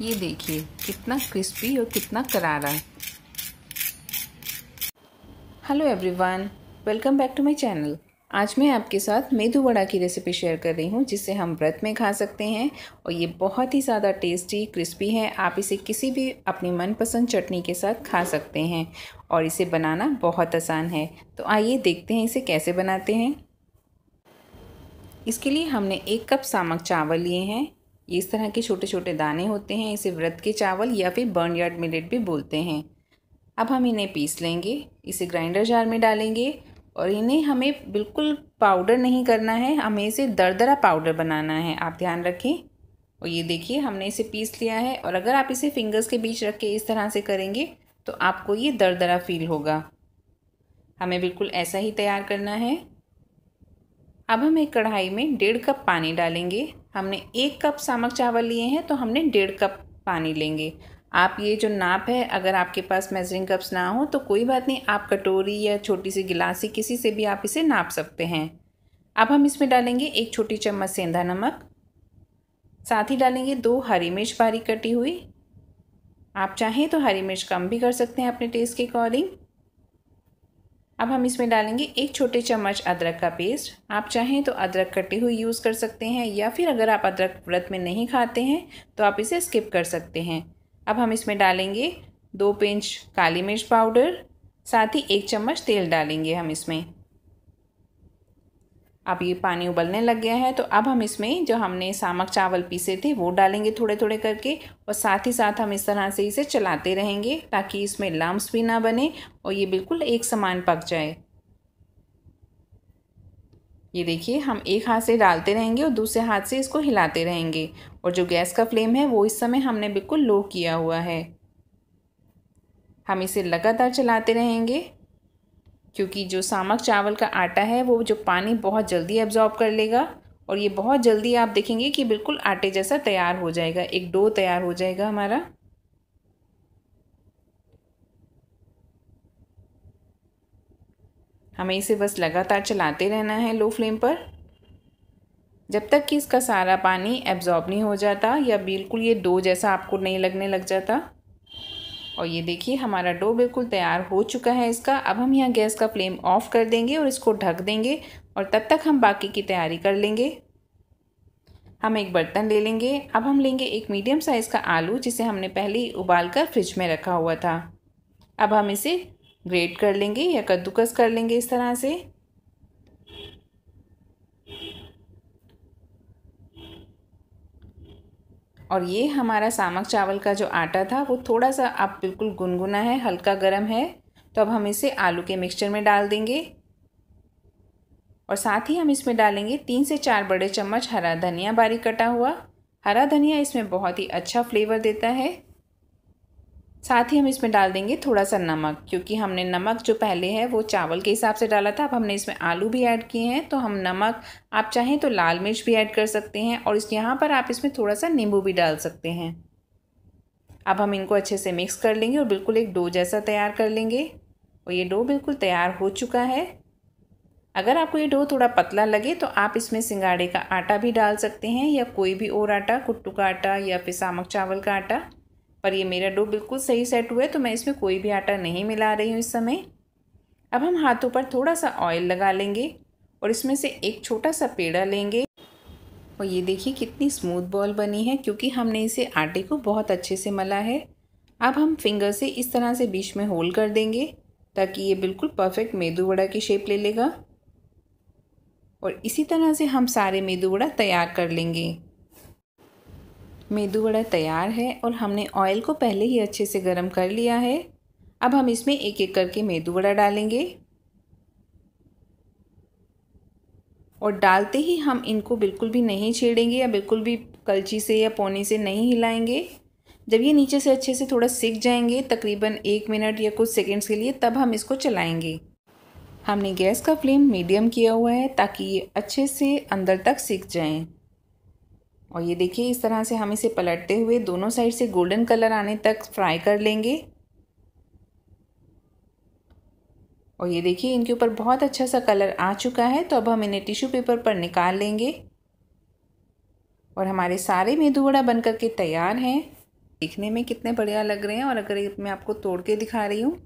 ये देखिए, कितना क्रिस्पी और कितना करारा। Hello everyone welcome back to my channel आज मैं आपके साथ मेदू वड़ा की रेसिपी शेयर कर रही हूँ, जिसे हम व्रत में खा सकते हैं, और ये बहुत ही ज़्यादा टेस्टी क्रिस्पी है। आप इसे किसी भी अपनी मनपसंद चटनी के साथ खा सकते हैं, और इसे बनाना बहुत आसान है। तो आइए देखते हैं इसे कैसे बनाते हैं। इसके लिए हमने एक कप सामक चावल लिए हैं इस तरह के छोटे छोटे दाने होते हैं, इसे व्रत के चावल या फिर बर्न यार्ड मिलेट भी बोलते हैं। अब हम इन्हें पीस लेंगे, इसे ग्राइंडर जार में डालेंगे और इन्हें हमें बिल्कुल पाउडर नहीं करना है, हमें इसे दरदरा पाउडर बनाना है, आप ध्यान रखें। और ये देखिए, हमने इसे पीस लिया है और अगर आप इसे फिंगर्स के बीच रख के इस तरह से करेंगे तो आपको ये दरदरा फील होगा। हमें बिल्कुल ऐसा ही तैयार करना है। अब हम एक कढ़ाई में डेढ़ कप पानी डालेंगे। हमने एक कप सामक चावल लिए हैं तो हमने डेढ़ कप पानी लेंगे। आप ये जो नाप है, अगर आपके पास मेजरिंग कप्स ना हो तो कोई बात नहीं, आप कटोरी या छोटी सी गिलासी किसी से भी आप इसे नाप सकते हैं। अब हम इसमें डालेंगे एक छोटी चम्मच सेंधा नमक। साथ ही डालेंगे दो हरी मिर्च बारीक कटी हुई। आप चाहें तो हरी मिर्च कम भी कर सकते हैं अपने टेस्ट के अकॉर्डिंग अब हम इसमें डालेंगे एक छोटे चम्मच अदरक का पेस्ट। आप चाहें तो अदरक कटी हुई यूज़ कर सकते हैं या फिर अगर आप अदरक व्रत में नहीं खाते हैं तो आप इसे स्किप कर सकते हैं। अब हम इसमें डालेंगे दो पिंच काली मिर्च पाउडर, साथ ही एक चम्मच तेल डालेंगे हम इसमें। अब ये पानी उबलने लग गया है तो अब हम इसमें जो हमने सामक चावल पीसे थे, वो डालेंगे थोड़े थोड़े करके और साथ ही साथ हम इस तरह से इसे चलाते रहेंगे ताकि इसमें लम्ब भी ना बने और ये बिल्कुल एक समान पक जाए। ये देखिए, हम एक हाथ से डालते रहेंगे और दूसरे हाथ से इसको हिलाते रहेंगे और जो गैस का फ्लेम है, वो इस समय हमने बिल्कुल लो किया हुआ है। हम इसे लगातार चलाते रहेंगे। क्योंकि जो सामक चावल का आटा है, वो जो पानी बहुत जल्दी एब्जॉर्ब कर लेगा और ये बहुत जल्दी आप देखेंगे कि बिल्कुल आटे जैसा तैयार हो जाएगा। एक डो तैयार हो जाएगा हमारा। हमें इसे बस लगातार चलाते रहना है लो फ्लेम पर। जब तक कि इसका सारा पानी एब्जॉर्ब नहीं हो जाता या बिल्कुल ये डो जैसा आपको नहीं लगने लग जाता। और ये देखिए, हमारा डो बिल्कुल तैयार हो चुका है इसका। अब हम यहाँ गैस का फ्लेम ऑफ़ कर देंगे और इसको ढक देंगे और तब तक हम बाकी की तैयारी कर लेंगे। हम एक बर्तन ले लेंगे। अब हम लेंगे एक मीडियम साइज़ का आलू, जिसे हमने पहले उबाल कर फ्रिज में रखा हुआ था। अब हम इसे ग्रेट कर लेंगे या कद्दूकस कर लेंगे इस तरह से। और ये हमारा सामक चावल का जो आटा था, वो थोड़ा सा अब बिल्कुल गुनगुना है, हल्का गर्म है। तो अब हम इसे आलू के मिक्सचर में डाल देंगे। और साथ ही हम इसमें डालेंगे तीन से चार बड़े चम्मच हरा धनिया बारीक कटा हुआ। हरा धनिया इसमें बहुत ही अच्छा फ्लेवर देता है। साथ ही हम इसमें डाल देंगे थोड़ा सा नमक, क्योंकि हमने नमक जो पहले है, वो चावल के हिसाब से डाला था। अब हमने इसमें आलू भी ऐड किए हैं तो हम नमक, आप चाहें तो लाल मिर्च भी ऐड कर सकते हैं, और इस, यहाँ पर आप इसमें थोड़ा सा नींबू भी डाल सकते हैं। अब हम इनको अच्छे से मिक्स कर लेंगे और बिल्कुल एक डो जैसा तैयार कर लेंगे। और ये डो बिल्कुल तैयार हो चुका है। अगर आपको ये डो थोड़ा पतला लगे तो आप इसमें सिंगाड़े का आटा भी डाल सकते हैं, या कोई भी और आटा, कुट्टू का आटा, या फिर सामक चावल का आटा। पर ये मेरा डो बिल्कुल सही सेट हुआ है तो मैं इसमें कोई भी आटा नहीं मिला रही हूँ इस समय। अब हम हाथों पर थोड़ा सा ऑयल लगा लेंगे और इसमें से एक छोटा सा पेड़ा लेंगे। और ये देखिए कितनी स्मूथ बॉल बनी है, क्योंकि हमने इसे आटे को बहुत अच्छे से मला है। अब हम फिंगर से इस तरह से बीच में होल कर देंगे, ताकि ये बिल्कुल परफेक्ट मेदू वड़ा की शेप ले लेगा। और इसी तरह से हम सारे मेदू वड़ा तैयार कर लेंगे। मेदू वड़ा तैयार है और हमने ऑयल को पहले ही अच्छे से गर्म कर लिया है। अब हम इसमें एक एक करके मेदू वड़ा डालेंगे। और डालते ही हम इनको बिल्कुल भी नहीं छेड़ेंगे या बिल्कुल भी कलची से या पौने से नहीं हिलाएँगे। जब ये नीचे से अच्छे से थोड़ा सिक जाएँगे, तकरीबन एक मिनट या कुछ सेकंड्स के लिए, तब हम इसको चलाएँगे। हमने गैस का फ्लेम मीडियम किया हुआ है ताकि ये अच्छे से अंदर तक सिक जाएँ। और ये देखिए, इस तरह से हम इसे पलटते हुए दोनों साइड से गोल्डन कलर आने तक फ्राई कर लेंगे। और ये देखिए, इनके ऊपर बहुत अच्छा सा कलर आ चुका है तो अब हम इन्हें टिश्यू पेपर पर निकाल लेंगे। और हमारे सारे मेदू वड़ा बन के तैयार हैं। दिखने में कितने बढ़िया लग रहे हैं, और अगर मैं आपको तोड़ के दिखा रही हूँ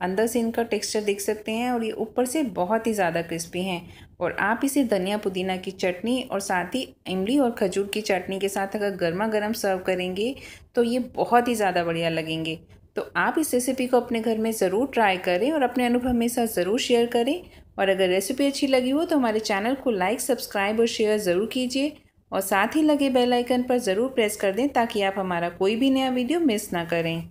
अंदर से इनका टेक्सचर देख सकते हैं और ये ऊपर से बहुत ही ज़्यादा क्रिस्पी हैं। और आप इसे धनिया पुदीना की चटनी और साथ ही इमली और खजूर की चटनी के साथ अगर गर्मा गर्म सर्व करेंगे तो ये बहुत ही ज़्यादा बढ़िया लगेंगे। तो आप इस रेसिपी को अपने घर में ज़रूर ट्राई करें और अपने अनुभव मेरे साथ ज़रूर शेयर करें। और अगर रेसिपी अच्छी लगी हो तो हमारे चैनल को लाइक, सब्सक्राइब और शेयर ज़रूर कीजिए। और साथ ही लगे बेल आइकन पर ज़रूर प्रेस कर दें ताकि आप हमारा कोई भी नया वीडियो मिस ना करें।